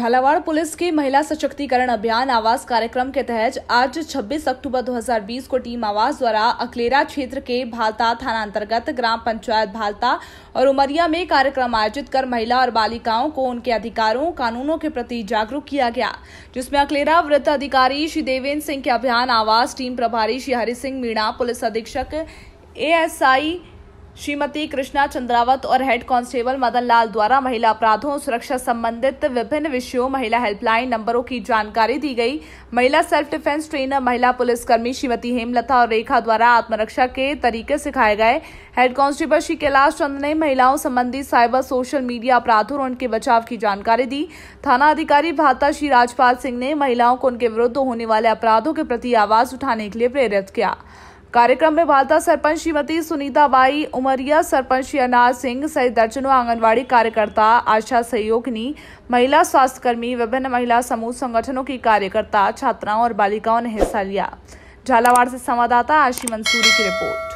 Jhalawar police की महिला सशक्तिकरण अभियान आवास कार्यक्रम के तहत आज 26 अक्टूबर 2020 को टीम आवास द्वारा अकलेरा क्षेत्र के भालता थाना अंतर्गत ग्राम पंचायत भालता और उमरिया में कार्यक्रम आयोजित कर महिला और बालिकाओं को उनके अधिकारों, कानूनों के प्रति जागरूक किया गया, जिसमें अकलेरा वृत्त अधिकारी श्री देवेंद्र सिंह के अभियान आवास टीम प्रभारी श्री हरि सिंह मीणा, पुलिस अधीक्षक एएसआई श्रीमती कृष्णा चंद्रावत और हेड कांस्टेबल मदन लाल द्वारा महिला अपराधों, सुरक्षा संबंधित विभिन्न विषयों, महिला हेल्पलाइन नंबरों की जानकारी दी गई। महिला सेल्फ डिफेंस ट्रेनर, महिला पुलिसकर्मी श्रीमती हेमलता और रेखा द्वारा आत्मरक्षा के तरीके सिखाए गए। हेड कांस्टेबल श्री कैलाश चंद ने महिलाओं संबंधी साइबर सोशल मीडिया अपराधों और उनके बचाव की जानकारी दी। थाना अधिकारी भाता श्री राजपाल सिंह ने महिलाओं को उनके विरुद्ध होने वाले अपराधों के प्रति आवाज़ उठाने के लिए प्रेरित किया। कार्यक्रम में भालता सरपंच श्रीमती सुनीता बाई, उमरिया सरपंच श्री अनार सिंह सहित दर्जनों आंगनबाड़ी कार्यकर्ता, आशा सहयोगिनी, महिला स्वास्थ्यकर्मी, विभिन्न महिला समूह संगठनों की कार्यकर्ता, छात्राओं और बालिकाओं ने हिस्सा लिया। झालावाड़ से संवाददाता आशी मंसूरी की रिपोर्ट।